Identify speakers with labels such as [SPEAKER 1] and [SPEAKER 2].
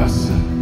[SPEAKER 1] Bassa.